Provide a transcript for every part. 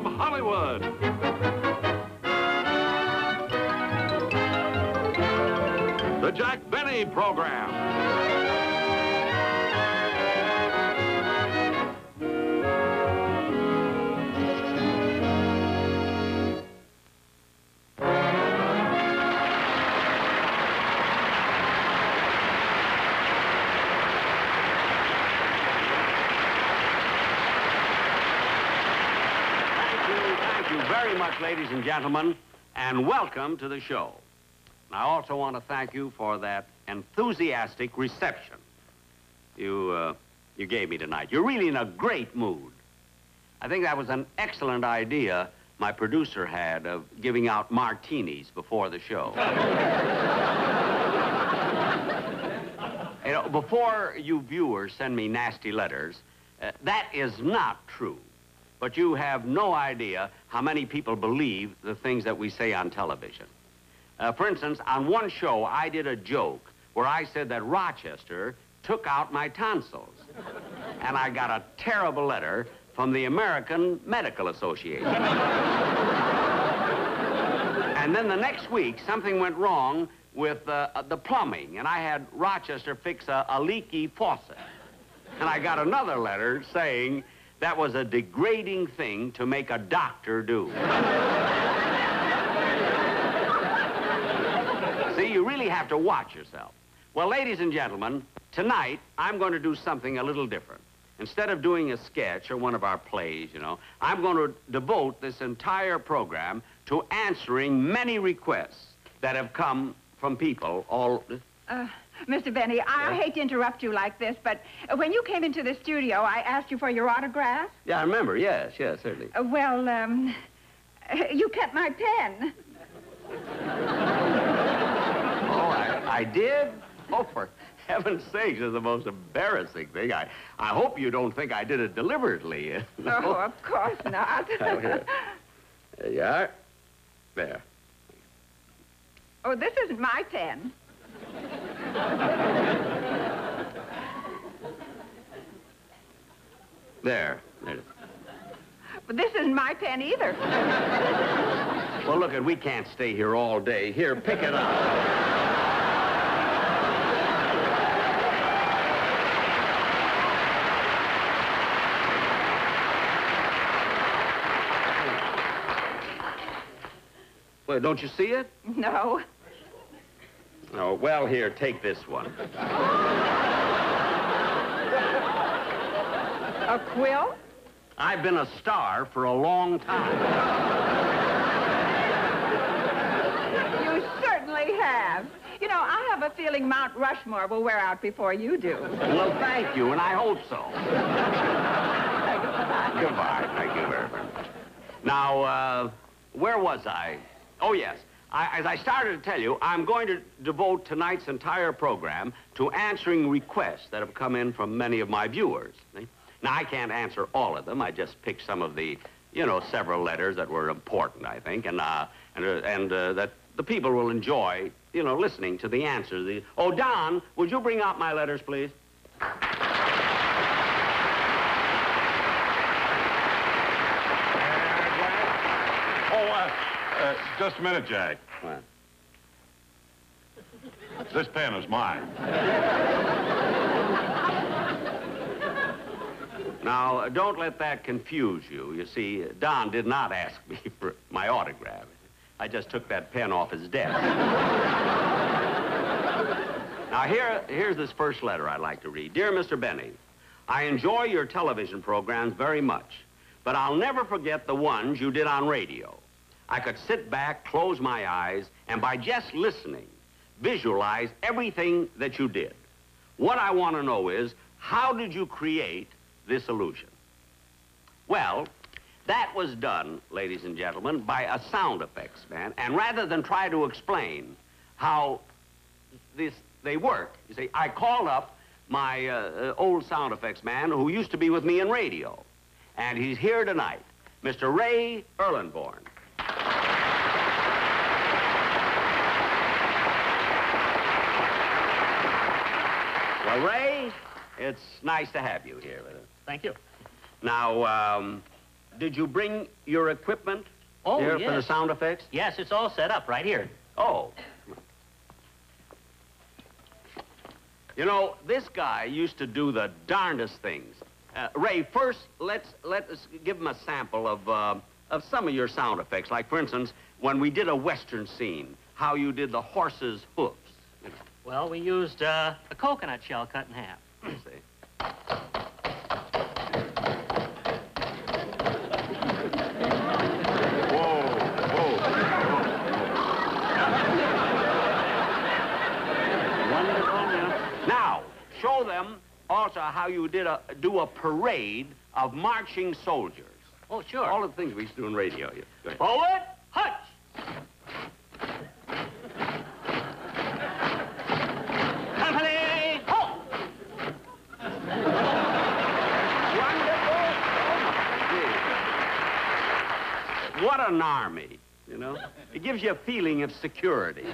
from Hollywood. The Jack Benny Program. Much, ladies and gentlemen, and welcome to the show. And I also want to thank you for that enthusiastic reception you, uh, you gave me tonight. You're really in a great mood. I think that was an excellent idea my producer had of giving out martinis before the show. you know, before you viewers send me nasty letters, uh, that is not true. But you have no idea how many people believe the things that we say on television. Uh, for instance, on one show, I did a joke where I said that Rochester took out my tonsils. And I got a terrible letter from the American Medical Association. and then the next week, something went wrong with uh, uh, the plumbing, and I had Rochester fix a, a leaky faucet. And I got another letter saying that was a degrading thing to make a doctor do. See, you really have to watch yourself. Well, ladies and gentlemen, tonight I'm going to do something a little different. Instead of doing a sketch or one of our plays, you know, I'm going to devote this entire program to answering many requests that have come from people all. Uh, Mr. Benny, I hate to interrupt you like this, but uh, when you came into the studio, I asked you for your autograph. Yeah, I remember. Yes, yes, certainly. Uh, well, um, you kept my pen. Oh, I, I did? Oh, for heaven's sakes, it's the most embarrassing thing. I, I hope you don't think I did it deliberately. Oh, of course not. Oh, here. There you are. There. oh, this isn't my pen. There. There. But this isn't my pen either. Well, look, it, we can't stay here all day. Here, pick it up. Well, don't you see it? No. Oh, well, here, take this one. A quill? I've been a star for a long time. You certainly have. You know, I have a feeling Mount Rushmore will wear out before you do. Well, thank you, and I hope so. Goodbye. Thank you very much. Now, uh, where was I? Oh, yes. I, as I started to tell you, I'm going to devote tonight's entire program to answering requests that have come in from many of my viewers. Now, I can't answer all of them. I just picked some of the, you know, several letters that were important, I think, and, uh, and, uh, and uh, that the people will enjoy, you know, listening to the answers. The... Oh, Don, would you bring out my letters, please? Uh, just a minute, Jack. What? This pen is mine. Now, uh, don't let that confuse you. You see, Don did not ask me for my autograph. I just took that pen off his desk. now, here, here's this first letter I'd like to read. Dear Mr. Benny, I enjoy your television programs very much, but I'll never forget the ones you did on radio. I could sit back, close my eyes, and by just listening, visualize everything that you did. What I want to know is, how did you create this illusion? Well, that was done, ladies and gentlemen, by a sound effects man. And rather than try to explain how this they work, you see, I called up my uh, uh, old sound effects man who used to be with me in radio. And he's here tonight, Mr. Ray Erlenborn. Well, Ray, it's nice to have you here. Thank you. Now, um, did you bring your equipment Oh, here yes. for the sound effects? Yes, it's all set up right here. Oh. You know, this guy used to do the darndest things. Uh, Ray, first, let's let us give him a sample of uh, of some of your sound effects. Like, for instance, when we did a western scene, how you did the horse's hoofs. Well, we used uh, a coconut shell cut in half. you see. Whoa, whoa, Wonderful. Now, show them also how you did a do a parade of marching soldiers. Oh, sure. All the things we used to do in radio. Yeah, go ahead. Forward, An army, you know? It gives you a feeling of security.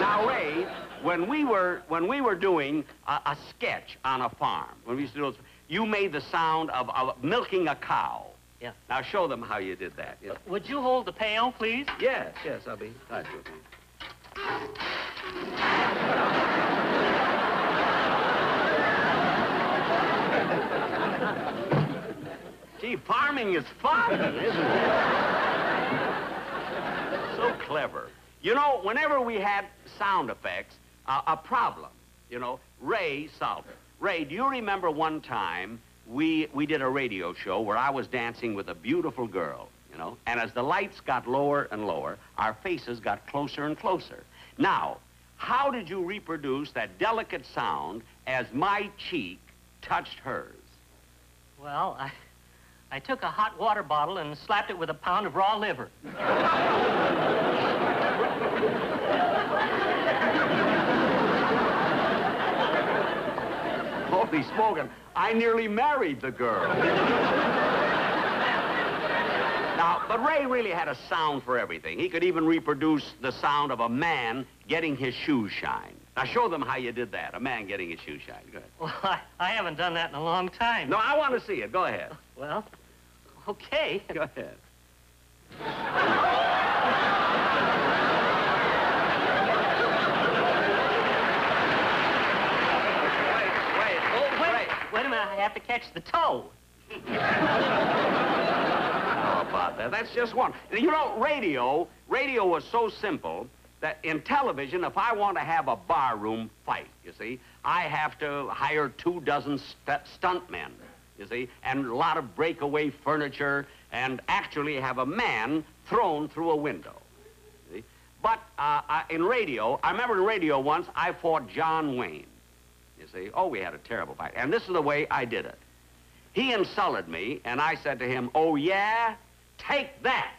now, Ray, when we were when we were doing a, a sketch on a farm, when we used to do those, you made the sound of, of milking a cow. Yeah. Now show them how you did that. Yes, Would you hold the pail, please? yes, yes I'll be glad to. Gee, farming is fun, isn't it? so clever. You know, whenever we had sound effects, uh, a problem, you know, Ray solved it. Ray, do you remember one time we, we did a radio show where I was dancing with a beautiful girl, you know, and as the lights got lower and lower, our faces got closer and closer. Now, how did you reproduce that delicate sound as my cheek touched hers? Well, I, I took a hot water bottle and slapped it with a pound of raw liver. Holy smoking, I nearly married the girl. now, but Ray really had a sound for everything. He could even reproduce the sound of a man getting his shoes shined. Now, show them how you did that, a man getting his shoes shined. Go ahead. Well, I, I haven't done that in a long time. No, I want to see it. Go ahead. Well, okay. Go ahead. Wait, Oh, a minute. I have to catch the toe. How about that? That's just one. You know, radio, radio was so simple that in television, if I want to have a barroom fight, you see, I have to hire two dozen st- stuntmen, you see, and a lot of breakaway furniture, and actually have a man thrown through a window. But uh, I, in radio, I remember in radio once, I fought John Wayne. You see, oh, we had a terrible fight. And this is the way I did it. He insulted me, and I said to him, Oh, yeah? Take that.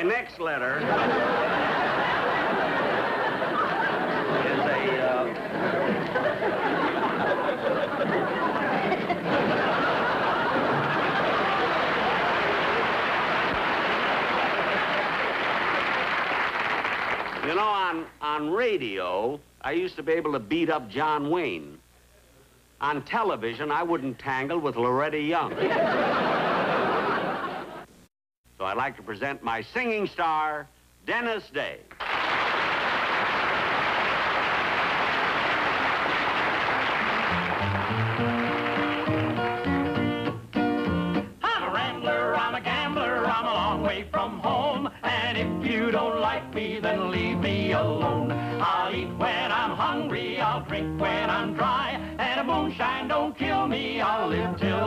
My next letter is a. Uh, you know, on, on radio, I used to be able to beat up John Wayne. On television, I wouldn't tangle with Loretta Young. I'd like to present my singing star, Dennis Day. I'm a rambler, I'm a gambler, I'm a long way from home. And if you don't like me, then leave me alone. I'll eat when I'm hungry, I'll drink when I'm dry. And if moonshine don't kill me, I'll live till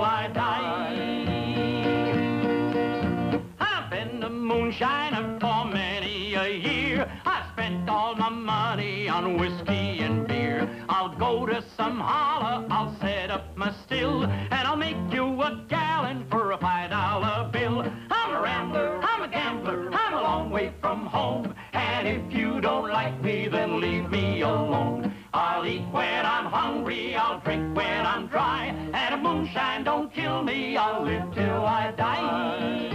on whiskey and beer. I'll go to some holler, I'll set up my still, and I'll make you a gallon for a five dollar bill. I'm a rambler, I'm a gambler, I'm a long way from home, and if you don't like me, then leave me alone. I'll eat when I'm hungry, I'll drink when I'm dry, and if moonshine don't kill me, I'll live till I die.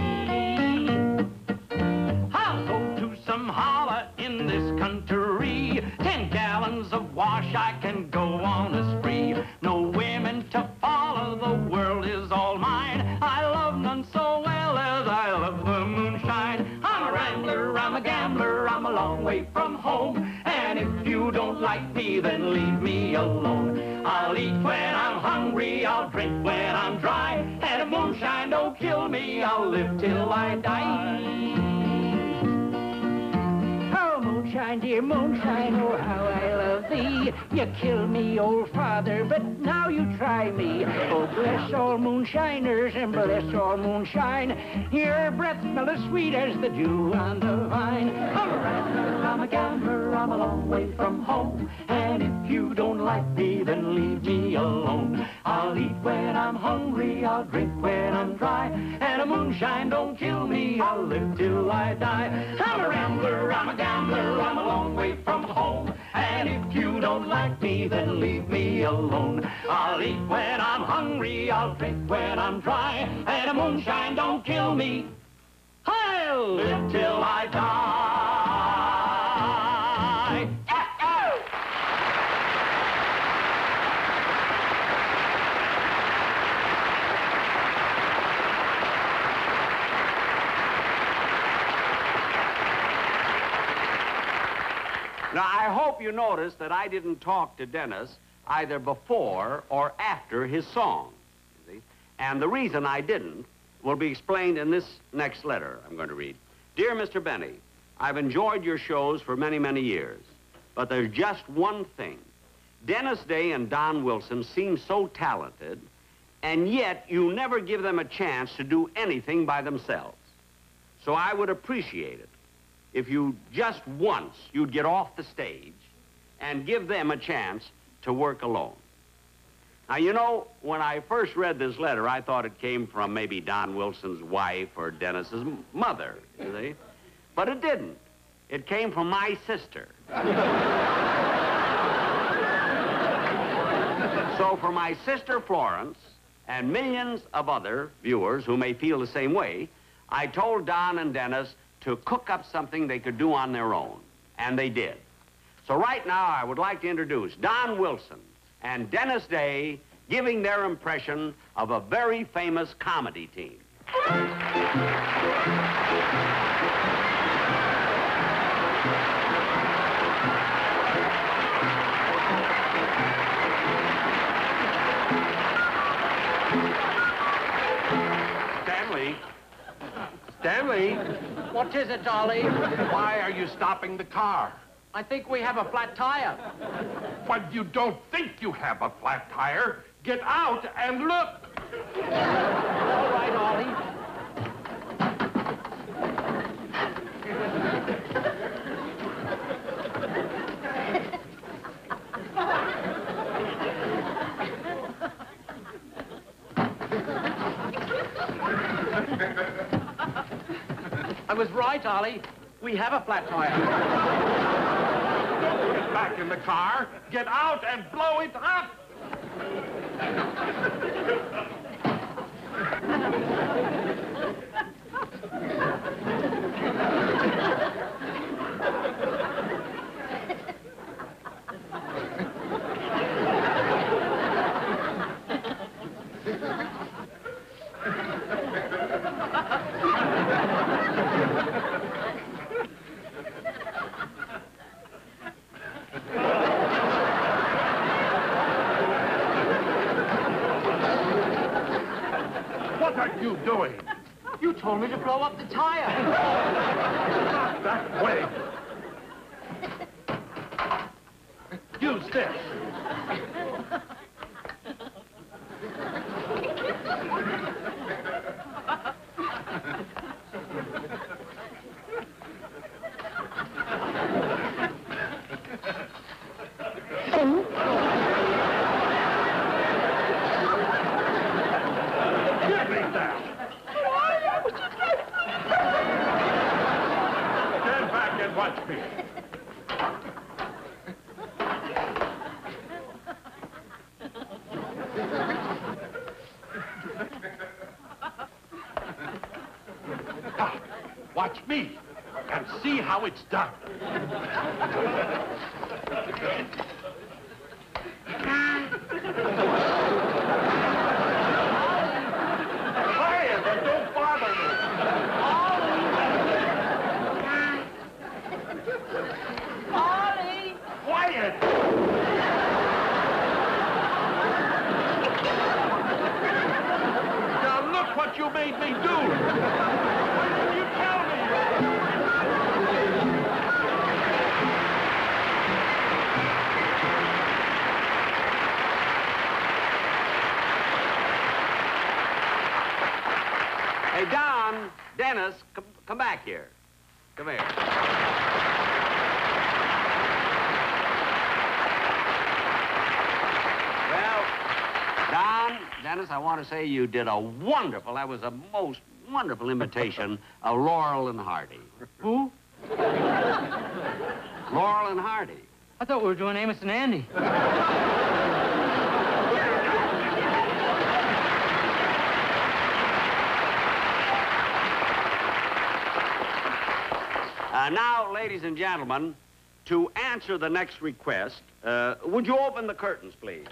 I'll go to some holler in this country. Ten gallons of wash, I can go on a spree. No women to follow, the world is all mine. I love none so well as I love the moonshine. I'm a rambler, I'm a gambler, I'm a long way from home. And if you don't like me, then leave me alone. I'll eat when I'm hungry, I'll drink when I'm dry. And if moonshine don't kill me, I'll live till I die. Moonshine, dear moonshine, oh, how I love thee. You killed me, old father, but now you try me. Oh, bless all moonshiners and bless all moonshine. Your breath smell as sweet as the dew on the vine. I'm a rambler, I'm a gambler, I'm a long way from home. And if you don't like me, then leave me alone. I'll eat when I'm hungry, I'll drink when I'm dry. And a moonshine don't kill me, I'll live till I die. I'm a rambler, I'm a gambler, I'm a long way from home. And if you don't like me, then leave me alone. I'll eat when I'm hungry, I'll drink when I'm dry. And a moonshine don't kill me, I'll live till I die. Now, I hope you noticed that I didn't talk to Dennis either before or after his song. And the reason I didn't will be explained in this next letter I'm going to read. Dear Mr. Benny, I've enjoyed your shows for many, many years. But there's just one thing. Dennis Day and Don Wilson seem so talented, and yet you never give them a chance to do anything by themselves. So I would appreciate it if you just once you'd get off the stage and give them a chance to work alone. Now, you know, when I first read this letter, I thought it came from maybe Don Wilson's wife or Dennis's mother, you see? But it didn't. It came from my sister. so for my sister Florence and millions of other viewers who may feel the same way, I told Don and Dennis to cook up something they could do on their own. And they did. So right now, I would like to introduce Don Wilson and Dennis Day giving their impression of a very famous comedy team. Stanley. Stanley. What is it, Ollie? Why are you stopping the car? I think we have a flat tire. But you don't think you have a flat tire. Get out and look. All right, Ollie. I was right, Ollie. We have a flat tire. Back in the car. Get out and blow it up. What are you doing? You told me to blow up the tire. That way. Use this. Give me that. Stand back and watch me. Watch me and see how it's done. Quiet don't bother me. Ollie! Quiet! Now look what you made me do! Hey, Don, Dennis, come, come back here. Come here. Well, Don, Dennis, I want to say you did a wonderful, that was a most wonderful imitation of Laurel and Hardy. Who? Laurel and Hardy. I thought we were doing Amos and Andy. Uh, now, ladies and gentlemen, to answer the next request, uh, would you open the curtains, please?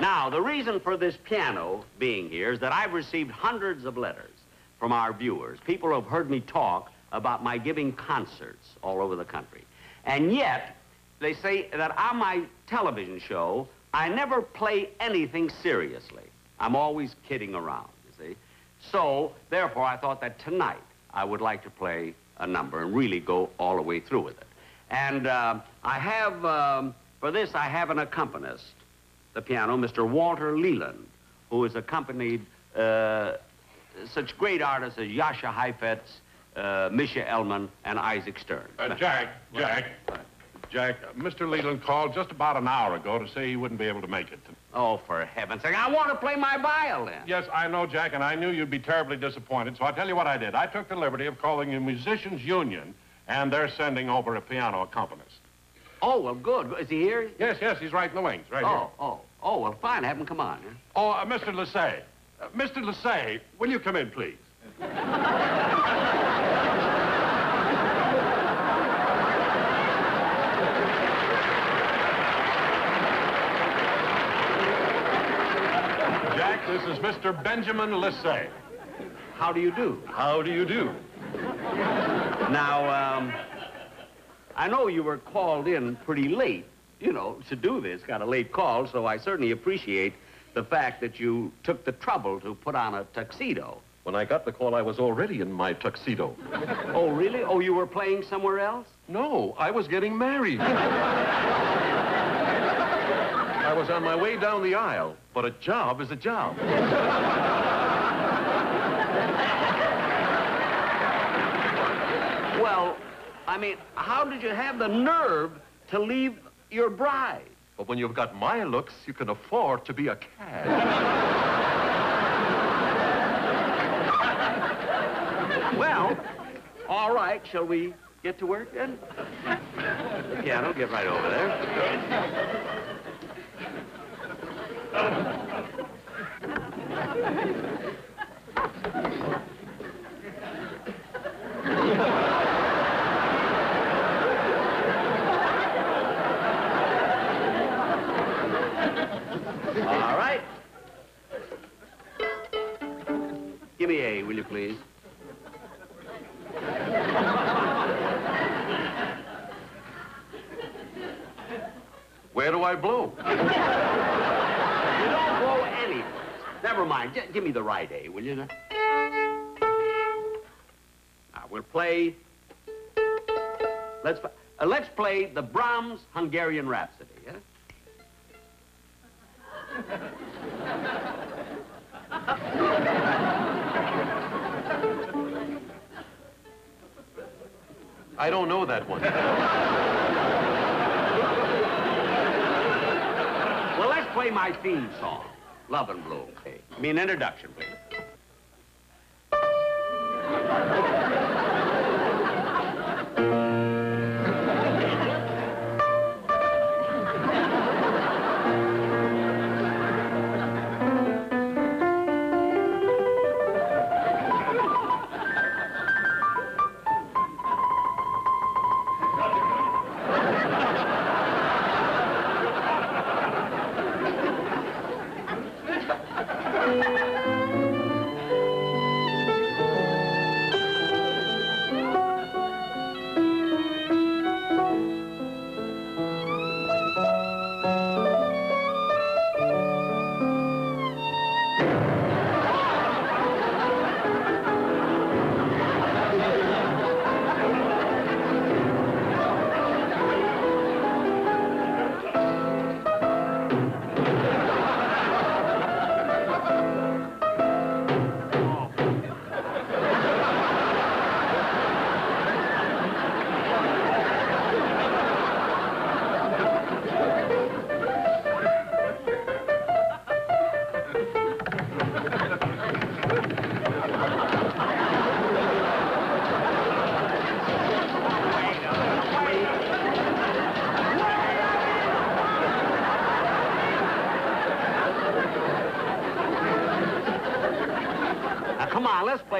Now, the reason for this piano being here is that I've received hundreds of letters from our viewers. People have heard me talk about my giving concerts all over the country. And yet, they say that on my television show, I never play anything seriously. I'm always kidding around. So, therefore, I thought that tonight I would like to play a number and really go all the way through with it. And uh, I have, um, for this, I have an accompanist, the piano, Mr. Walter Leland, who has accompanied uh, such great artists as Jascha Heifetz, uh, Mischa Elman, and Isaac Stern. Uh, Jack, Jack, Jack, uh, Mr. Leland called just about an hour ago to say he wouldn't be able to make it. Oh, for heaven's sake, I want to play my violin. Yes, I know, Jack, and I knew you'd be terribly disappointed, so I'll tell you what I did. I took the liberty of calling the Musicians Union, and they're sending over a piano accompanist. Oh, well, good. Is he here? Yes, yes, he's right in the wings, right oh, here. oh, oh, well, fine. Have him come on. Huh? Oh, uh, Mr. Lassay. Uh, Mr. Lassay, will you come in, please? Jack, this is Mr. Benjamin Lassay. How do you do? How do you do? Now, um, I know you were called in pretty late, you know, to do this. Got a late call, so I certainly appreciate the fact that you took the trouble to put on a tuxedo. When I got the call, I was already in my tuxedo. Oh, really? Oh, you were playing somewhere else? No, I was getting married. I was on my way down the aisle, but a job is a job. Well, I mean, how did you have the nerve to leave your bride? But when you've got my looks, you can afford to be a cad. Well, all right. Shall we get to work then? The piano, get right over there. All right. Give me A, will you please? Where do I blow? You don't blow any. Never mind. J- give me the right A, will you? Now, we'll play. Let's uh, let's play the Brahms Hungarian Rhapsody. Yeah? I don't know that one. Well, let's play my theme song, Love in Bloom. Okay. I mean, introduction, please.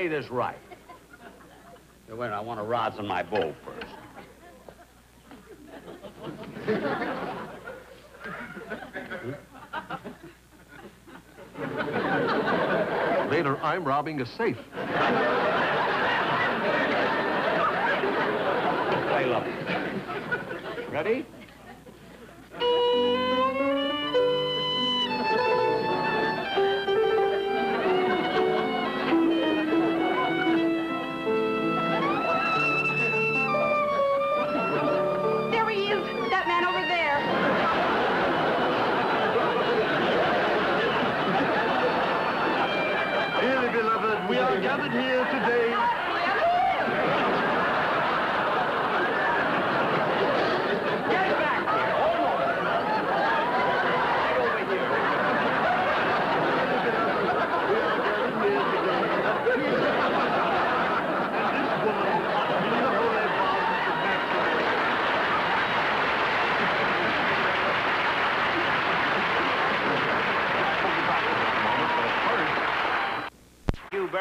Play this right. Wait, I want to rods on my bow first. Hmm? Later, I'm robbing a safe. Play level. Ready?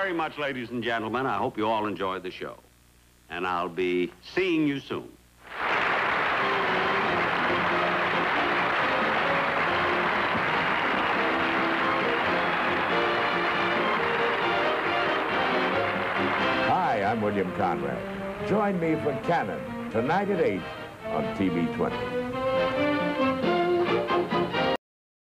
Very much, ladies and gentlemen. I hope you all enjoyed the show. And I'll be seeing you soon. Hi, I'm William Conrad. Join me for Cannon tonight at 8 on TV 20.